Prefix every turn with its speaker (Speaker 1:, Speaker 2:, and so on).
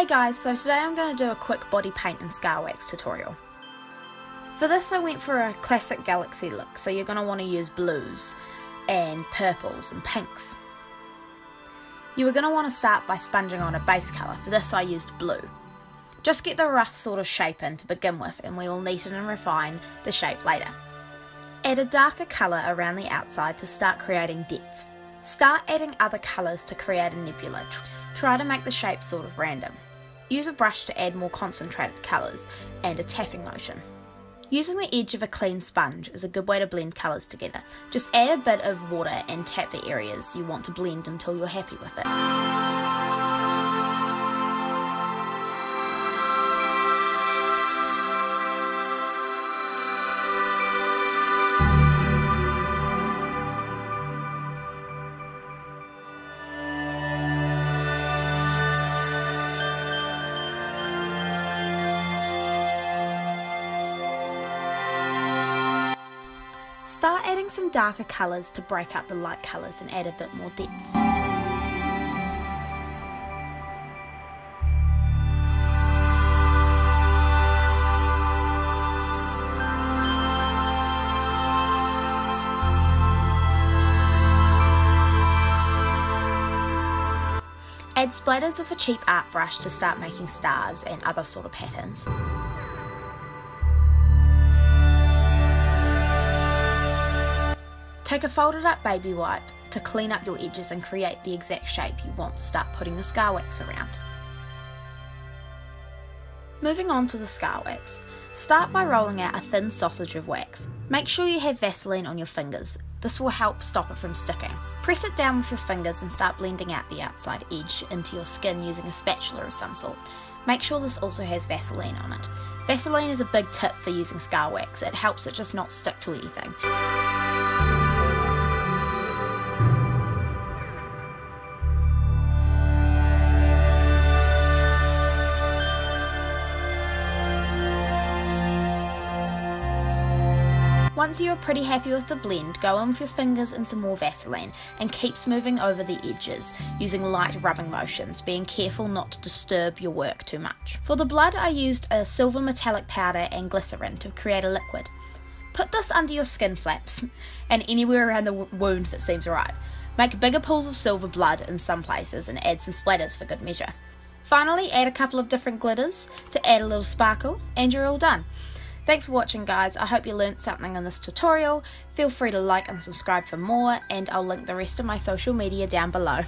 Speaker 1: Hey guys, so today I'm going to do a quick body paint and scar wax tutorial. For this I went for a classic galaxy look, so you're going to want to use blues and purples and pinks. You are going to want to start by sponging on a base colour, for this I used blue. Just get the rough sort of shape in to begin with and we will neaten and refine the shape later. Add a darker colour around the outside to start creating depth. Start adding other colours to create a nebula. Try to make the shape sort of random. Use a brush to add more concentrated colours and a tapping motion. Using the edge of a clean sponge is a good way to blend colours together. Just add a bit of water and tap the areas you want to blend until you're happy with it. Start adding some darker colours to break up the light colours and add a bit more depth. Add splatters with a cheap art brush to start making stars and other sort of patterns. Take a folded up baby wipe to clean up your edges and create the exact shape you want to start putting your scar wax around. Moving on to the scar wax. Start by rolling out a thin sausage of wax. Make sure you have Vaseline on your fingers. This will help stop it from sticking. Press it down with your fingers and start blending out the outside edge into your skin using a spatula of some sort. Make sure this also has Vaseline on it. Vaseline is a big tip for using scar wax. It helps it just not stick to anything. Once you are pretty happy with the blend, go in with your fingers and some more Vaseline and keep smoothing over the edges using light rubbing motions, being careful not to disturb your work too much. For the blood I used a silver metallic powder and glycerin to create a liquid. Put this under your skin flaps and anywhere around the wound that seems right. Make bigger pools of silver blood in some places and add some splatters for good measure. Finally, add a couple of different glitters to add a little sparkle and you're all done. Thanks for watching guys, I hope you learnt something in this tutorial. Feel free to like and subscribe for more and I'll link the rest of my social media down below.